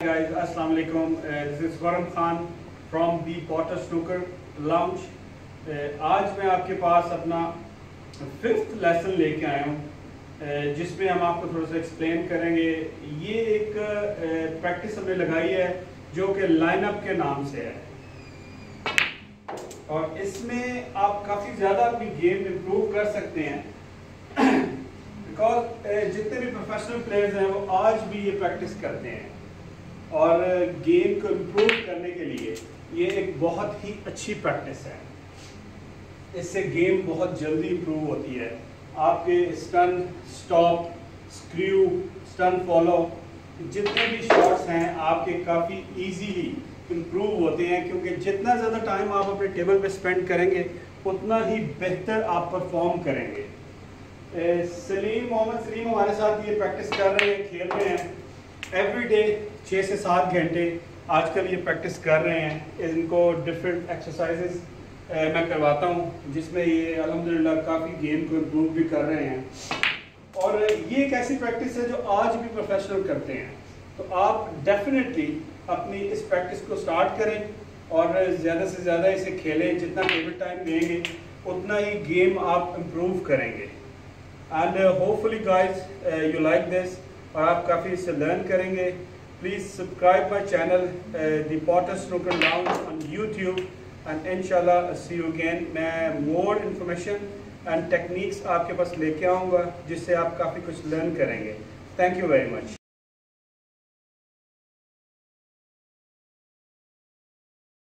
guys, Assalamu alaikum. Uh, this is Waram Khan from the Potter Snooker Lounge. Uh, آج میں آپ کے پاس اپنا ففتھ لیسن لے کے آیا ہوں uh, جس میں ہم آپ کو تھوڑا سا ایکسپلین کریں گے یہ ایک پریکٹس ہم نے لگائی ہے جو کہ لائن اپ کے نام سے ہے اور اس میں آپ کافی زیادہ اپنی گیم امپروو کر سکتے ہیں بیکاز جتنے بھی پروفیشنل پلیئرز ہیں وہ آج بھی یہ پریکٹس کرتے ہیں اور گیم کو امپروو کرنے کے لیے یہ ایک بہت ہی اچھی پریکٹس ہے۔ اس سے گیم بہت جلدی امپروو ہوتی ہے۔ آپ کے stun stop screw stun follow جتنے بھی شاٹس ہیں آپ کے کافی ایزیلی امپروو ہوتے ہیں کیونکہ جتنا زیادہ ٹائم آپ اپنے ٹیبل پہ سپینڈ کریں گے، اتنا ہی بہتر آپ پرفارم کریں گے۔ سلیم، محمد سلیم ہمارے ساتھ یہ پریکٹس کر رہے ہیں، کھیل رہے ہیں۔ ایوری ڈے چھ سے سات گھنٹے آج کل یہ پریکٹس کر رہے ہیں۔ ان کو ڈفرینٹ ایکسرسائزز میں کرواتا ہوں، جس میں یہ الحمدللہ کافی گیم کو امپروو بھی کر رہے ہیں۔ اور یہ ایک ایسی پریکٹس ہے جو آج بھی پروفیشنل کرتے ہیں۔ تو آپ ڈیفینیٹلی اپنی اس پریکٹس کو سٹارٹ کریں اور زیادہ سے زیادہ اسے کھیلیں۔ جتنا ٹیبل ٹائم دیں گے، اتنا ہی گیم آپ امپروو کریں گے۔ And hopefully guys you like this اور آپ کافی اس سے لرن کریں گے۔ Please subscribe my channel the pots knocking down on YouTube and ان شاء اللہ سی یو اگین میں مور انفارمیشن اینڈ ٹیکنیکس آپ کے پاس لے کے آؤں گا جس سے آپ کافی کچھ لرن کریں گے۔ Thank you very much